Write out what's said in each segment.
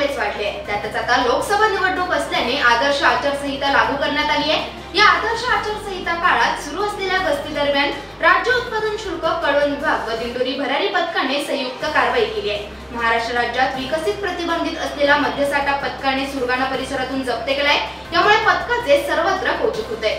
चांगलेच वाटले. त्यातच आता लोकसभा निवडणूक असल्याने आदर्श आचारसंहिता लागू करण्यात आली आहे. या आदर्श आचारसंहिता काळात सुरू असलेल्या गस्ती दरम्यान राज्य उत्पादन शुल्क कळवण विभाग व दिंडोरी भरारी पथकाने संयुक्त कारवाई केली आहे. महाराष्ट्र राज्यात विकसित प्रतिबंधित असलेला मद्यसाठा पथकाने सुरगाणा परिसरातून जप्त केलाय. यामुळे पथकाचे सर्वत्र कौतुक होते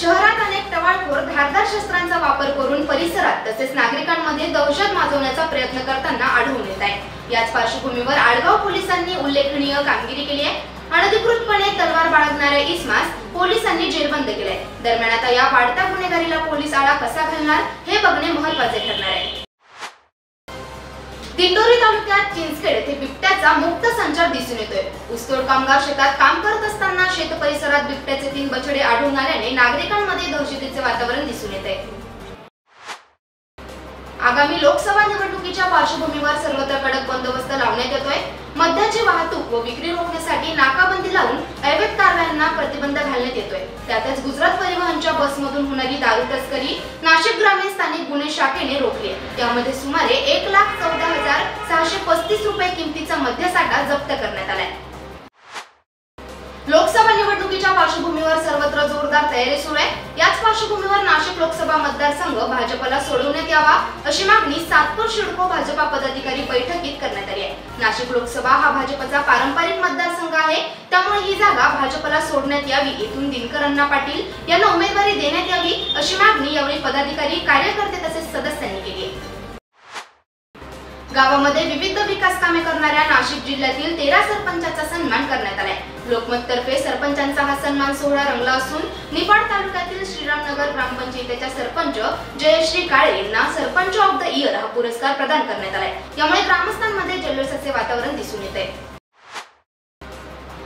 शहरात अनेक टवाळखोर धारदार शस्त्रांचा वापर करून परिसरात तसेच नागरिकांमध्ये दहशत माजवण्याचा प्रयत्न करताना आढळून येत आहे. याच पार्श्वभूमीवर आडगाव पोलिसांनी उल्लेखनीय कामगिरी केली आहे. अनधिकृतपणे तलवार बाळगणाऱ्या इस्मास पोलिसांनी जेरबंद केलाय. दरम्यान आता या वाढत्या गुन्हेगारीला पोलीस आळा कसा घालणार हे बघणे महत्त्वाचे ठरणार आहे. दिंडोरी तालुक्यात चिंचखेड येथे बिबट्याचा मुक्त संचार दिसून येतोय. ऊसतोड कामगार शेतात काम करत असताना शेत परिसरात बिबट्याचे तीन बछडे आढळून आल्याने नागरिकांमध्ये दहशतीचे वातावरण दिसून येत आहे आगामी लोकसभा निवडणुकीच्या पार्श्वभूमीवर सर्वत्र कडक बंदोबस्त लावण्यात येतोय. मद्याची वाहतूक व विक्री रोखण्यासाठी नाकाबंदी लावून अवैध कारवायांना प्रतिबंध घालण्यात येतोय. त्यातच गुजरात परिवहनच्या बसमधून होणारी दारू तस्करी नाशिक ग्रामीण स्थानिक गुन्हे शाखेने रोखली. त्यामध्ये सुमारे एक लाख चौदा हजार सहाशे पस्तीस रुपये किमतीचा मद्यसाठा जप्त करण्यात आलाय. लोकसभा निवडणुकीच्या पार्श्वभूमीवर सर्वत्र जोरदार तयारी सुरू आहे. याच पार्श्वभूमीवर नाशिक लोकसभा मतदारसंघ भाजपला सोडवण्यात यावा अशी मागणी सातपूर शिडको भाजपा पदाधिकारी बैठकीत करण्यात आली आहे. नाशिक लोकसभा हा भाजपचा पारंपरिक मतदारसंघ आहे. त्यामुळे ही जागा भाजपला सोडण्यात यावी येथून दिनकरांना पाटील यांना उमेदवारी देण्यात यावी अशी मागणी यावेळी पदाधिकारी कार्यकर्ते तसेच सदस्यांनी केली आहे. गावामध्ये विविध विकास कामे करणाऱ्या नाशिक जिल्ह्यातील तेरा सरपंचाचा सन्मान करण्यात आलाय. लोकमत तर्फे सरपंचांचा हा सन्मान सोहळा रंगला असून निफाड तालुक्यातील श्रीरामनगर ग्रामपंचायतीच्या सरपंच जयश्री काळे यांना सरपंच ऑफ द इयर हा पुरस्कार प्रदान करण्यात आलाय. यामुळे ग्रामस्थांमध्ये जल्लोषाचे वातावरण दिसून येते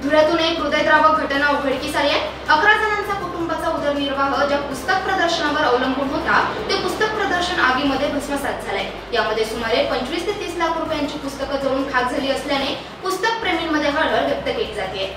धुळ्यातून एक हृदयद्रावक घटना उघडकीस आली आहे. अकरा जणांचा कुटुंबाचा उदरनिर्वाह ज्या पुस्तक प्रदर्शनावर अवलंबून होता ते पुस्तक आकर्षण आगीमध्ये भस्मसात झालंय. यामध्ये सुमारे पंचवीस ते तीस लाख रुपयांची पुस्तकं जळून खाक झाली असल्याने पुस्तक प्रेमींमध्ये हळहळ व्यक्त केली जाते.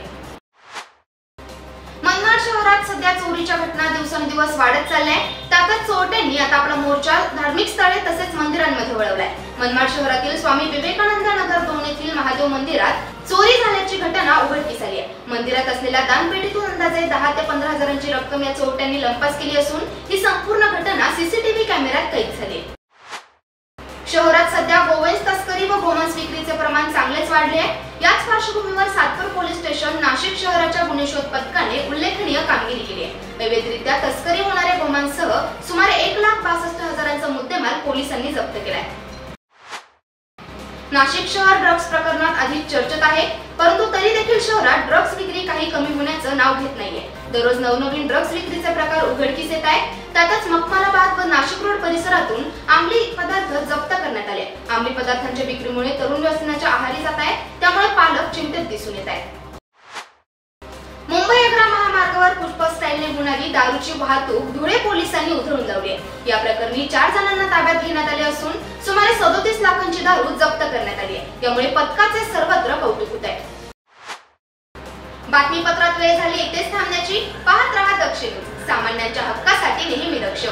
मनमाड शहरात सध्या चोरीच्या घटना दिवसेंदिवस वाढत चालल्या त्यातच चोरट्यांनी आता आपला मोर्चा धार्मिक स्थळे तसेच मंदिरांमध्ये वळवलाय. मनमाड शहरातील स्वामी विवेकानंद नगर दोन येथील महादेव मंदिरात चोरी झाल्याची घटना उघडकीस आली आहे मंदिरात असलेल्या दानपेटीतून अंदाजे दहा ते पंधरा हजारांची रक्कम या चोरट्यांनी लंपास केली असून ही संपूर्ण घटना सीसीटीव्ही कॅमेऱ्यात कैद झाली आहे. शहरात सध्या गोवंश तस्करी व गोमांस विक्रीचे प्रमाण चांगलेच वाढले आहे याच पार्श्वभूमीवर सातपूर पोलीस स्टेशन नाशिक शहराच्या गुन्हे शोध पथकाने उल्लेखनीय कामगिरी केली आहे. वैविधरित्या तस्करी होणाऱ्या गोमांसह सुमारे एक लाख बासष्ट हजारांचा मुद्देमाल पोलिसांनी जप्त केलाय. नाशिक शहर ड्रग्ज प्रकरणात अधिक चर्चेत आहे परंतु तरी देखील शहरात ड्रग्ज विक्री काही कमी होण्याचं नाव घेत नाहीये. दररोज नवनवीन ड्रग्ज विक्रीचे प्रकार उघडकीस येत आहे त्यातच मखमालाबाद व नाशिक परिसरातून अंमली पदार्थ जप्त करण्यात आले. अंमली पदार्थांच्या विक्रीमुळे तरुण व्यसनाच्या आहारी जात आहे त्यामुळे पालक चिंतेत दिसून येत आहेत. मुंबई अग्रा महामार्गावर पुष्प स्टाईलने होणारी दारूची वाहतूक धुळे पोलिसांनी उधळून लावली आहे. या प्रकरणी चार जणांना ताब्यात घेण्यात आले असून सुमारे सदोतीस लाखांची दारू जप्त करण्यात आली आहे. त्यामुळे पथकाचे सर्वत्र कौतुक होत आहे. बातमीपत्रात वेळ झाली इथेच थांबण्याची. पाहत रहा दक्षिण सामान्यांच्या हक्कासाठी नेहमी दक्ष